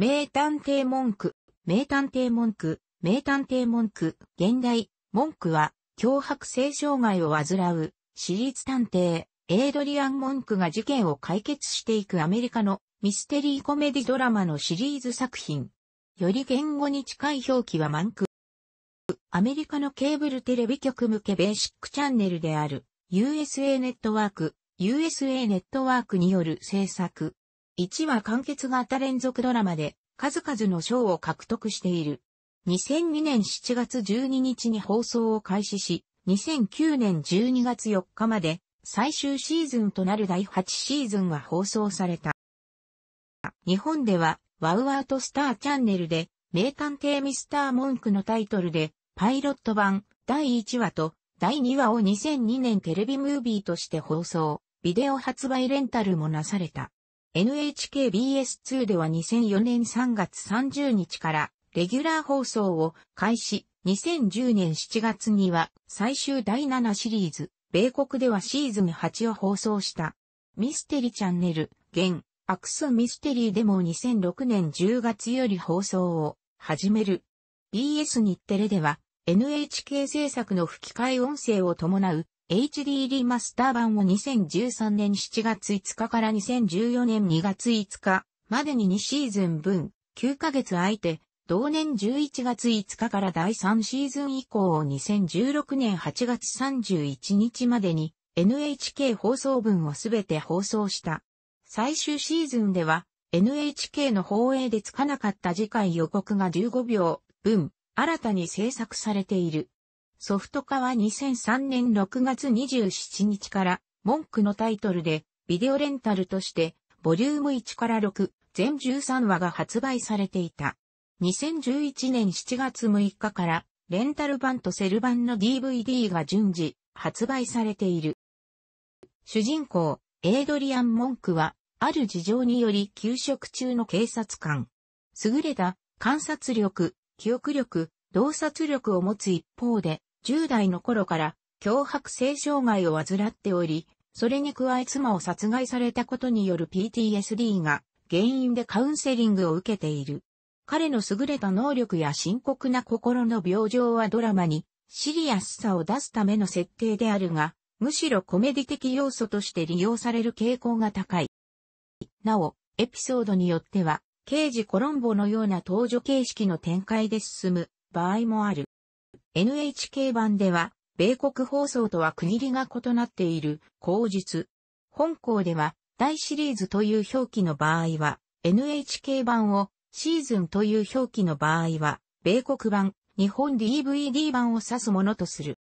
名探偵文句、名探偵文句、名探偵文句、現代、文句は、脅迫性障害を患う、私立探偵、エイドリアン・モンクが事件を解決していくアメリカのミステリーコメディドラマのシリーズ作品。より言語に近い表記はマンク。アメリカのケーブルテレビ局向けベーシックチャンネルである USA ネットワーク、USA ネットワークによる制作。1話完結型連続ドラマで数々の賞を獲得している。2002年7月12日に放送を開始し、2009年12月4日まで最終シーズンとなる第8シーズンが放送された。日本ではワウアウトスターチャンネルで名探偵ミスターモンクのタイトルでパイロット版第1話と第2話を2002年テレビムービーとして放送、ビデオ発売レンタルもなされた。NHKBS2 では2004年3月30日からレギュラー放送を開始、2010年7月には最終第7シリーズ、米国ではシーズン8を放送した。ミステリチャンネル、現、アクスミステリーでも2006年10月より放送を始める。BS 日テレでは NHK 制作の吹き替え音声を伴う HD リマスター版を2013年7月5日から2014年2月5日までに2シーズン分9ヶ月空いて同年11月5日から第3シーズン以降を2016年8月31日までに NHK 放送分をすべて放送した。最終シーズンでは NHK の放映でつかなかった次回予告が15秒分新たに制作されている。ソフト化は2003年6月27日から、文句のタイトルで、ビデオレンタルとして、ボリューム1から6、全13話が発売されていた。2011年7月6日から、レンタル版とセル版の DVD が順次、発売されている。主人公、エイドリアン・モンクは、ある事情により休職中の警察官。優れた観察力、記憶力、洞察力を持つ一方で、10代の頃から脅迫性障害を患っており、それに加え妻を殺害されたことによる PTSD が原因でカウンセリングを受けている。彼の優れた能力や深刻な心の病状はドラマにシリアスさを出すための設定であるが、むしろコメディ的要素として利用される傾向が高い。なお、エピソードによっては刑事コロンボのような登場形式の展開で進む場合もある。NHK 版では、米国放送とは区切りが異なっている口述。本校では、大シリーズという表記の場合は、NHK 版をシーズンという表記の場合は、米国版、日本 DVD 版を指すものとする。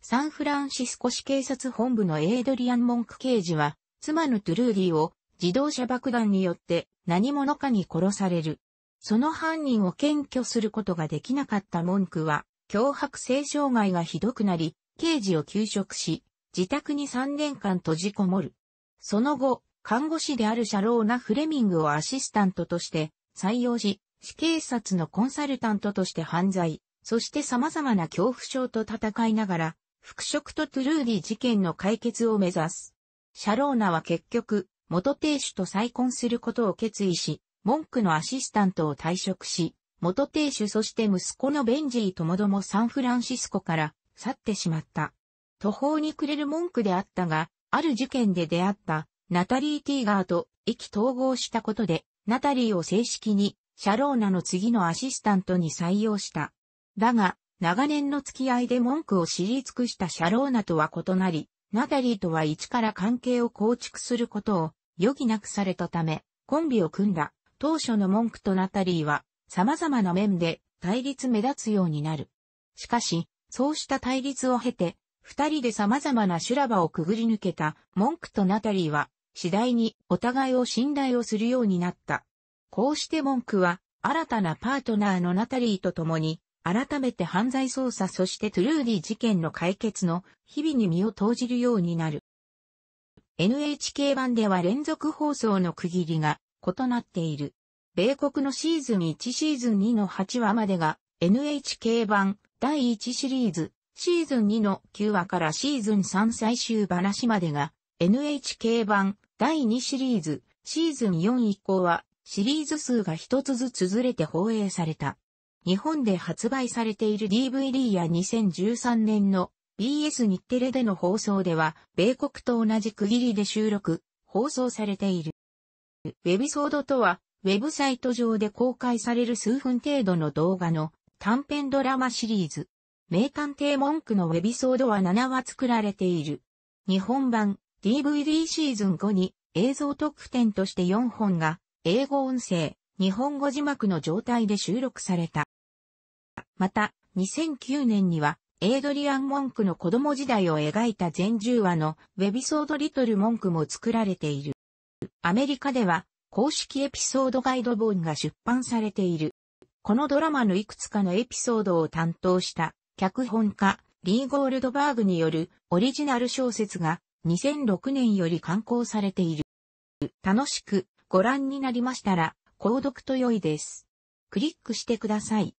サンフランシスコ市警察本部のエイドリアン・モンク刑事は、妻のトゥルーディを自動車爆弾によって何者かに殺される。その犯人を検挙することができなかった文句は、脅迫性障害がひどくなり、刑事を休職し、自宅に3年間閉じこもる。その後、看護師であるシャローナ・フレミングをアシスタントとして採用し、死警察のコンサルタントとして犯罪、そして様々な恐怖症と戦いながら、復職とトゥルーディ事件の解決を目指す。シャローナは結局、元亭主と再婚することを決意し、文句のアシスタントを退職し、元亭主そして息子のベンジーともどもサンフランシスコから去ってしまった。途方に暮れる文句であったが、ある事件で出会ったナタリー・ティーガーと意気統合したことで、ナタリーを正式にシャローナの次のアシスタントに採用した。だが、長年の付き合いで文句を知り尽くしたシャローナとは異なり、ナタリーとは一から関係を構築することを余儀なくされたため、コンビを組んだ当初の文句とナタリーは様々な面で対立目立つようになる。しかし、そうした対立を経て、二人で様々な修羅場をくぐり抜けた文句とナタリーは次第にお互いを信頼をするようになった。こうして文句は新たなパートナーのナタリーと共に改めて犯罪捜査そしてトゥルーディ事件の解決の日々に身を投じるようになる。NHK 版では連続放送の区切りが異なっている。米国のシーズン1シーズン2の8話までが NHK 版第1シリーズ、シーズン2の9話からシーズン3最終話までが NHK 版第2シリーズ、シーズン4以降はシリーズ数が一つずつずれて放映された。日本で発売されている DVD や2013年の BS 日テレでの放送では、米国と同じ区切りで収録、放送されている。ウェビソードとは、ウェブサイト上で公開される数分程度の動画の短編ドラマシリーズ。名探偵文句のウェビソードは7話作られている。日本版 DVD シーズン後に映像特典として4本が英語音声、日本語字幕の状態で収録された。また、2009年にはエイドリアン・モンクの子供時代を描いた全10話のウェビソードリトル・モンクも作られている。アメリカでは公式エピソードガイド本が出版されている。このドラマのいくつかのエピソードを担当した脚本家リー・ゴールドバーグによるオリジナル小説が2006年より刊行されている。楽しくご覧になりましたら購読と良いです。クリックしてください。